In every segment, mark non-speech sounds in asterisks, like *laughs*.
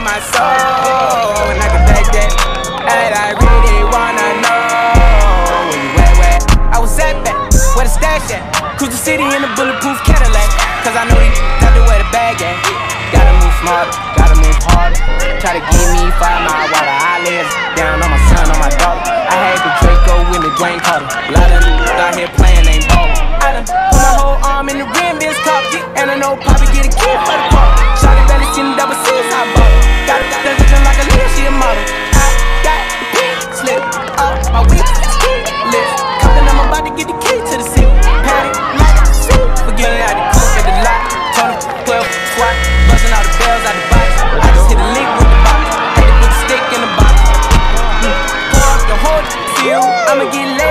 my soul. And I can back that. And I really wanna know where you at, where I was at back, where the stash at. Cruise the city in a bulletproof Cadillac. Cause I know these got to where the bag at. Gotta move smarter, gotta move harder. Try to give me five mile water. I live down on my son, on my daughter. I had the Draco with me, Dwayne Carter. A lot of niggas out here playing, ain't ballin'. I done put my whole arm in the rim, Benz cop. And I know Poppy get a kid for the car. I'ma get lazy.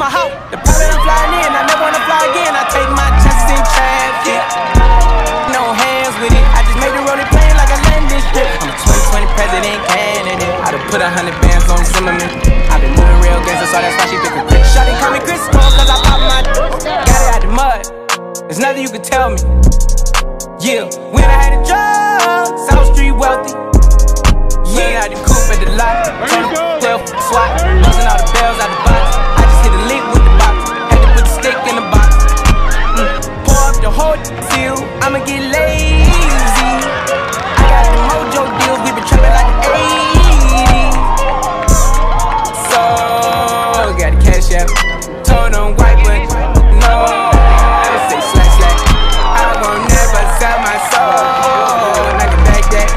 No shoes in my house. The pilot I'm flying in, I never wanna fly again. I take my chances in traffic. No hands with it. I just made the rolling plane like a landing strip. I'm a 2020 president candidate. I done put a hundred bands on Zimmerman. i been moving real gangster, so that's why she pick a quick shot. They call me Chris Cole, cause I pop my got it out the mud. There's nothing you can tell me. Yeah, when I had a job, South Street wealthy. Yeah, out the coupe at the lot. 12 swat, buzzing all the bells out the box. The whole field. I'ma get lazy. I got the mojo deals. We been trapping like the 80s. So, got the cash out. Told them white, but no. Say slash slash. I won't never sell my soul. I can back that.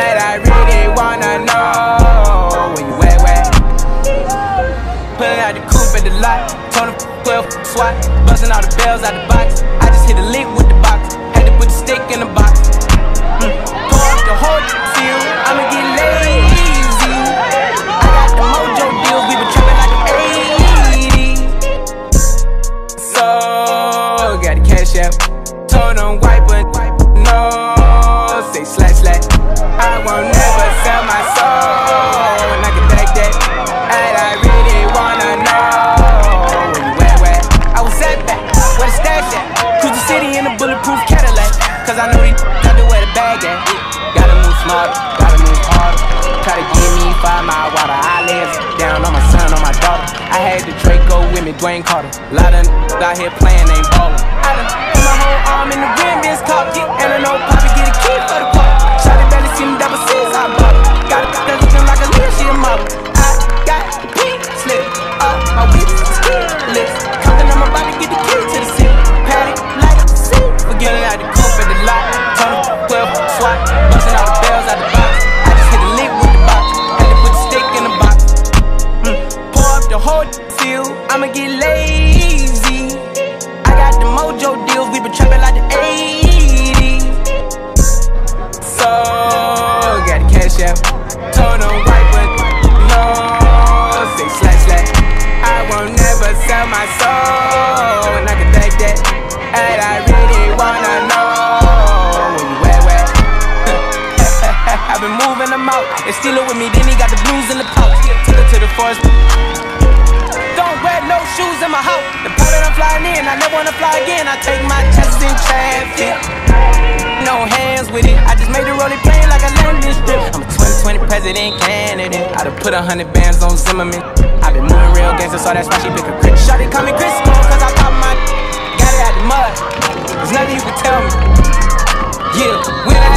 And I really wanna know where you at, where? Pulling out the coupe at the lot. Told him 12 swat. Busting all the bells out the box. Got the cash out. Told them white, but no. Say slash slash. I won't Smarter, gotta move harder. Try to give me five mile water. I live down on my son, on my daughter. I had the Draco with me, Dwayne Carter. Lot of out here playing, ain't ballin'. I'ma get lazy. I got the mojo deals. We been trapping like the 80s. So, got the cash out. Told them white, but no. Say slash slash. I won't never sell my soul. And I can back that. And I really wanna know where you at, where? *laughs* I've been moving them out. They steal it with me, then he got the blues in the pouch. Took it to the forest. Don't wear no shoes in my house. The pilot I'm flying in, I never wanna fly again. I take my chances in traffic. No hands with it. I just made the rolling plane like a landing strip. I'm a 2020 president candidate. I done put a hundred bands on Zimmerman. i been moving real gangster, so that's why she pick a crit. Shotty call me Chris cause I pop my got it out the mud. There's nothing you can tell me. Yeah, when I